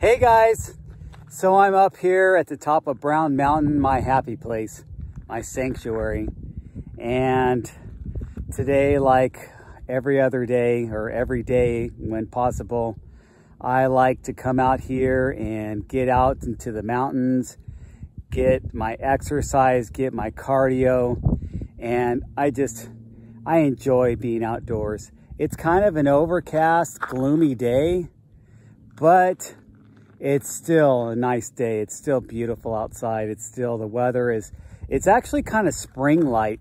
Hey guys, so I'm up here at the top of Brown Mountain, my happy place, my sanctuary. And today, like every other day or every day when possible, I like to come out here and get out into the mountains, get my exercise, get my cardio, and I just, I enjoy being outdoors. It's kind of an overcast, gloomy day, but it's still a nice day. It's still beautiful outside. It's still, the weather is, it's actually kind of spring light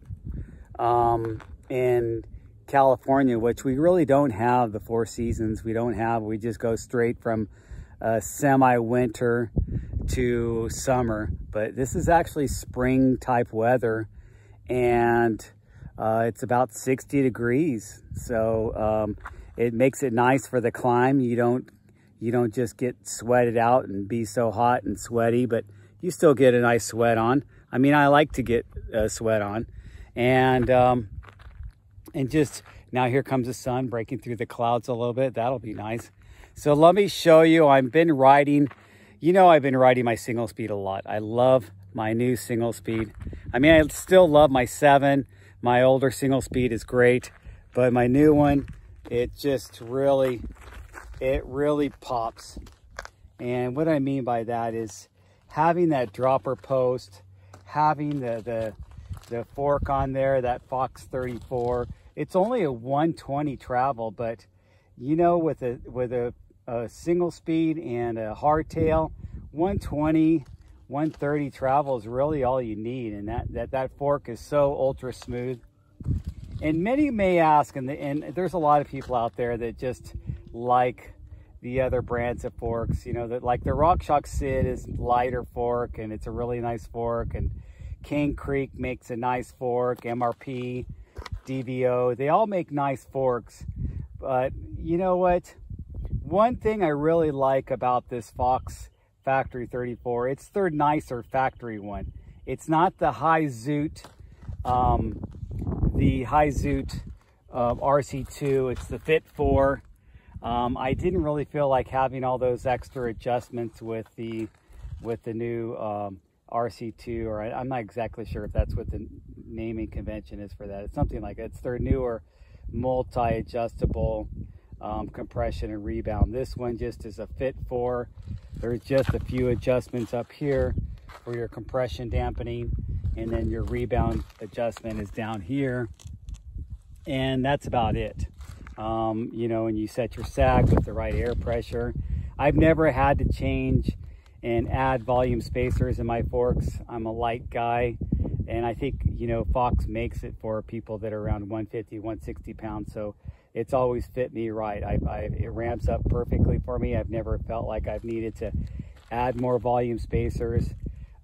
um, in California, which we really don't have the four seasons. We don't have, we just go straight from uh, semi-winter to summer. But this is actually spring type weather and uh, it's about 60 degrees. So um, it makes it nice for the climb. You don't you don't just get sweated out and be so hot and sweaty, but you still get a nice sweat on. I mean, I like to get a sweat on. And, um, and just now here comes the sun breaking through the clouds a little bit. That'll be nice. So let me show you, I've been riding, you know, I've been riding my single speed a lot. I love my new single speed. I mean, I still love my seven. My older single speed is great, but my new one, it just really it really pops. And what I mean by that is having that dropper post, having the, the, the fork on there, that Fox 34. It's only a 120 travel, but you know, with a, with a, a single speed and a hardtail, 120, 130 travel is really all you need. And that, that, that fork is so ultra smooth. And many may ask, and, the, and there's a lot of people out there that just like the other brands of forks. You know, that like the RockShox Sid is lighter fork and it's a really nice fork. And Cane Creek makes a nice fork. MRP, DVO, they all make nice forks. But you know what? One thing I really like about this Fox Factory 34, it's their nicer factory one. It's not the high zoot, um, the high zoot uh, RC2. It's the Fit 4 um, I didn't really feel like having all those extra adjustments with the with the new um, RC2, or I, am not exactly sure if that's what the naming convention is for that. It's something like It's their newer multi-adjustable um, compression and rebound. This one just is a Fit 4. There's just a few adjustments up here for your compression dampening, and then your rebound adjustment is down here. And that's about it um, you know, and you set your sag with the right air pressure. I've never had to change and add volume spacers in my forks. I'm a light guy, and I think, you know, Fox makes it for people that are around 150, 160 pounds, so it's always fit me right. I, I, it ramps up perfectly for me. I've never felt like I've needed to add more volume spacers.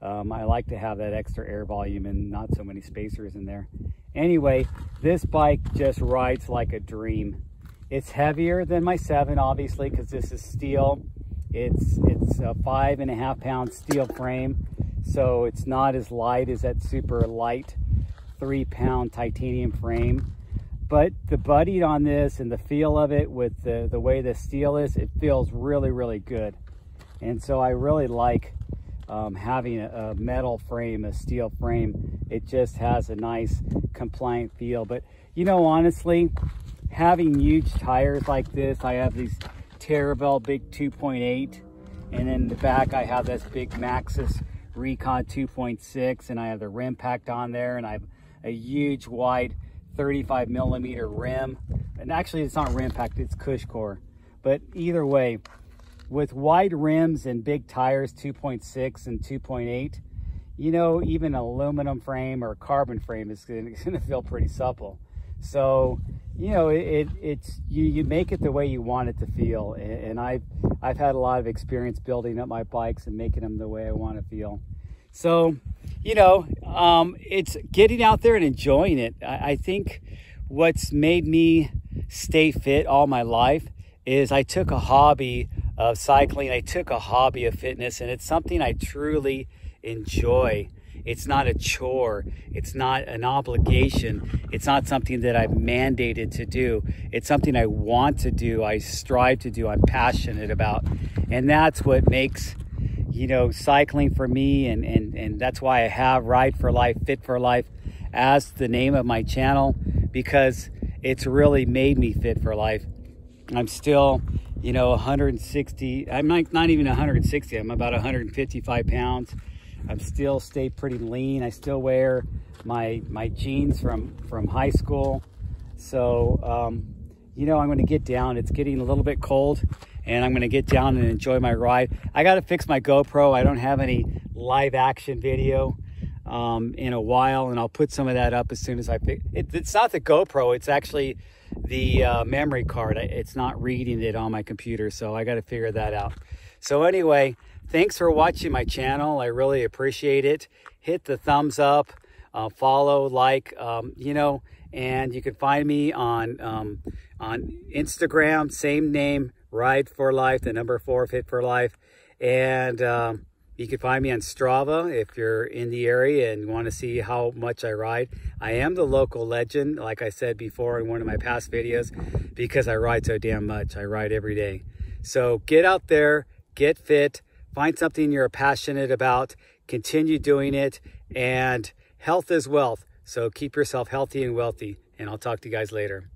Um, I like to have that extra air volume and not so many spacers in there. Anyway, this bike just rides like a dream. It's heavier than my seven, obviously, because this is steel. It's, it's a five and a half pound steel frame. So it's not as light as that super light three pound titanium frame. But the buddy on this and the feel of it with the, the way the steel is, it feels really, really good. And so I really like um, having a, a, metal frame, a steel frame, it just has a nice compliant feel. But you know, honestly, having huge tires like this, I have these Teravail big 2.8, and in the back I have this big Maxxis Rekon 2.6, and I have the Rimpact on there, and I have a huge wide 35 millimeter rim. And actually it's not Rimpact, it's CushCore. But either way, with wide rims and big tires, 2.6 and 2.8, you know, even an aluminum frame or carbon frame is going to feel pretty supple. So, you know, it, it, it's you, you make it the way you want it to feel. And I've, I've had a lot of experience building up my bikes and making them the way I want to feel. So, you know, um, it's getting out there and enjoying it. I, I think what's made me stay fit all my life is I took a hobby of cycling. I took a hobby of fitness and it's something I truly enjoy. It's not a chore. It's not an obligation. It's not something that I've mandated to do. It's something I want to do. I strive to do. I'm passionate about. And that's what makes, you know, cycling for me. And, and, and that's why I have Ride for Life, Fit for Life as the name of my channel because it's really made me fit for life. I'm still, you know, 160, I'm not, not even 160, I'm about 155 pounds. I'm still stay pretty lean. I still wear my my jeans from from high school. So, um, you know, I'm going to get down. It's getting a little bit cold and I'm going to get down and enjoy my ride. I got to fix my GoPro. I don't have any live action video um, in a while and I'll put some of that up as soon as I pick. It, it's not the GoPro. It's actually the uh, memory card. It's not reading it on my computer. So I got to figure that out. So anyway, thanks for watching my channel. I really appreciate it. Hit the thumbs up, uh, follow, like, um, you know, and you can find me on um, on Instagram, same name, Ride for Life, the number four, Fit for Life. And um, you can find me on Strava if you're in the area and want to see how much I ride. I am the local legend, like I said before in one of my past videos, because I ride so damn much. I ride every day. So get out there, get fit, find something you're passionate about, continue doing it, and health is wealth. So keep yourself healthy and wealthy, and I'll talk to you guys later.